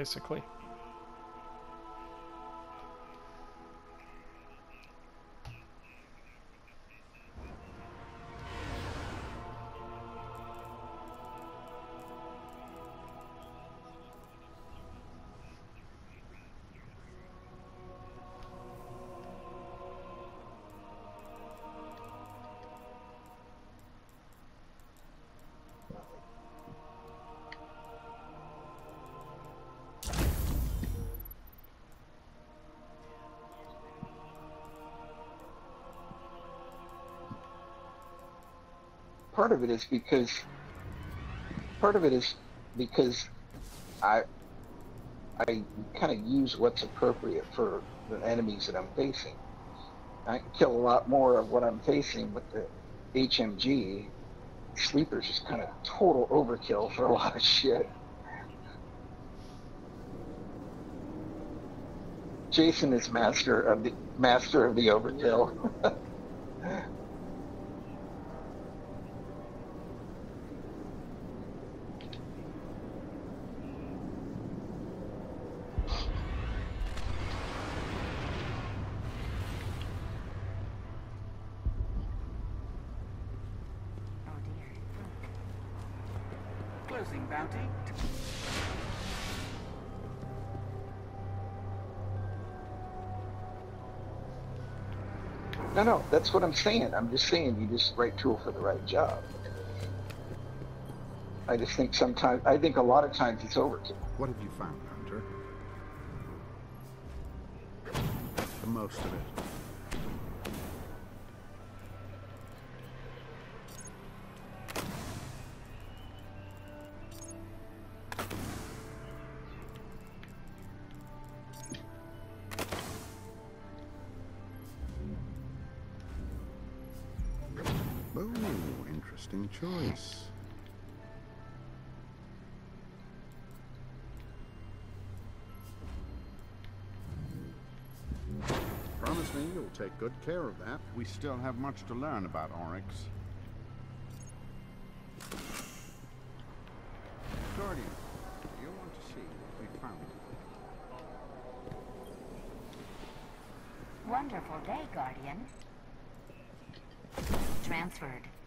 Basically. Part of it is because part of it is because I I kind of use what's appropriate for the enemies that I'm facing. I can kill a lot more of what I'm facing with the HMG. Sleeper's just kind of total overkill for a lot of shit. Jason is master of the master of the overkill. Oh dear. Closing bounty. no, no, that's what I'm saying. I'm just saying you just right tool for the right job. I just think sometimes, I think a lot of times it's overkill. What have you found, Hunter? The most of it. Interesting choice. Promise me you'll take good care of that. We still have much to learn about Oryx. Guardian, you want to see what we found? Wonderful day, Guardian. Transferred.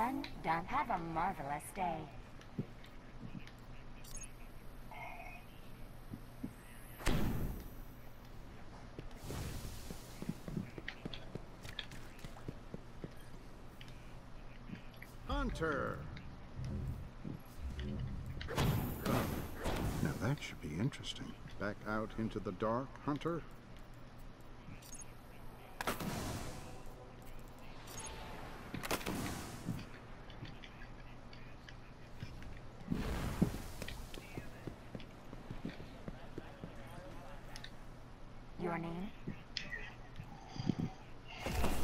Done, done. Have a marvelous day. Hunter! Now that should be interesting. Back out into the dark, Hunter? Your name?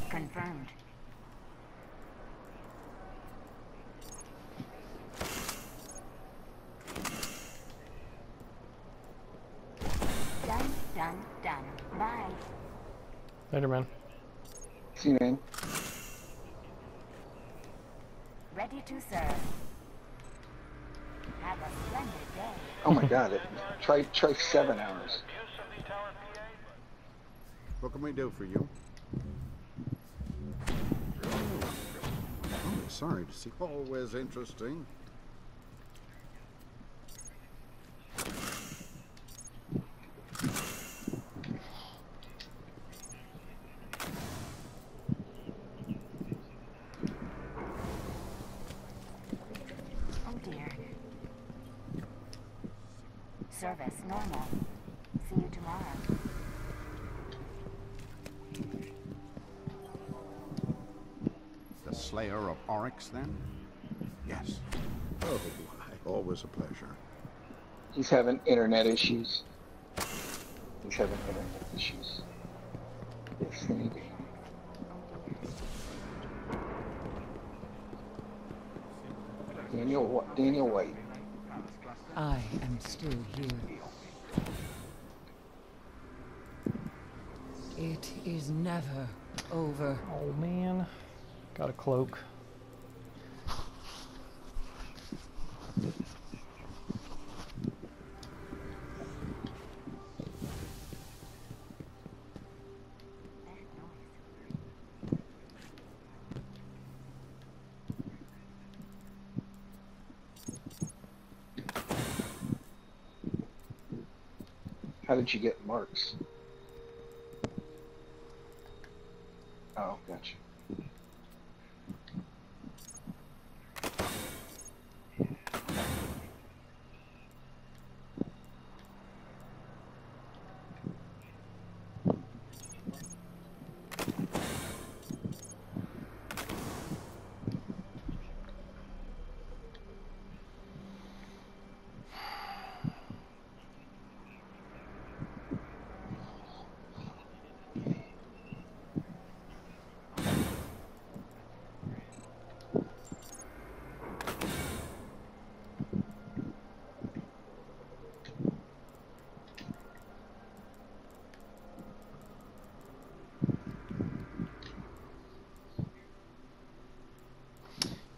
Confirmed. Done, done, done. Bye. Later, man. See you, man. Ready to serve. Have a splendid day. Oh my god, it, try try seven hours. What can we do for you? Oh, sorry to see. Always interesting. Oh dear. Service normal. See you tomorrow. Slayer of Oryx, then? Yes. Oh, why? Always a pleasure. He's having internet issues. He's having internet issues. Yes, indeed. Daniel, Wa- Daniel White. I am still here. It is never over. Oh man. Got a cloak. How did you get marks? Oh, gotcha.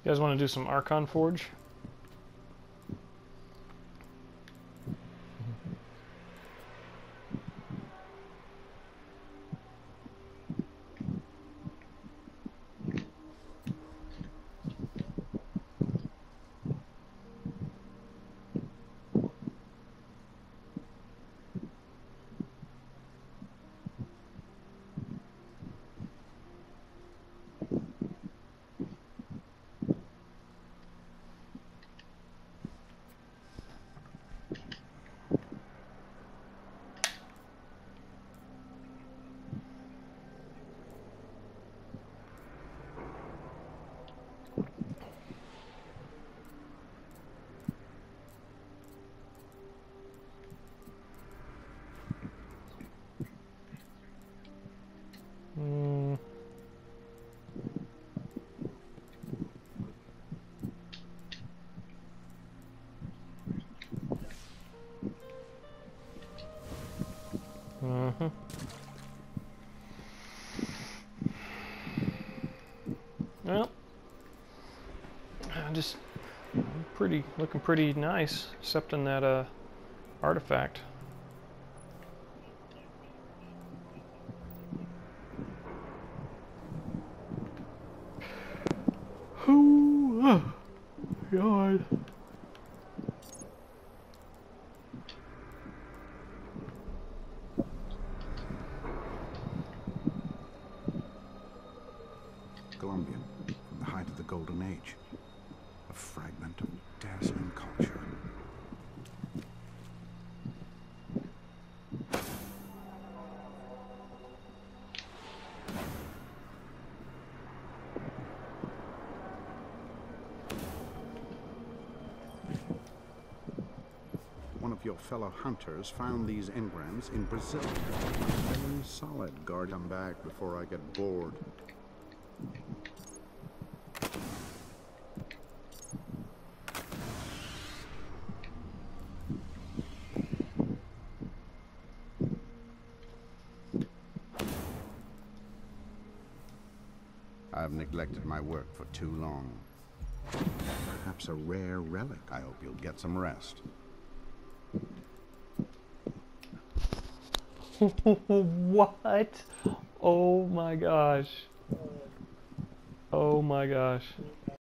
Guys want to do some Archon Forge? Mm. Mm-hmm. Well, I'm just pretty looking pretty nice, except in that uh artifact. Oh, God. Of your fellow hunters found these engrams in Brazil. Very solid. Guard them back before I get bored. I've neglected my work for too long. Perhaps a rare relic. I hope you'll get some rest. what? Oh my gosh. Oh my gosh.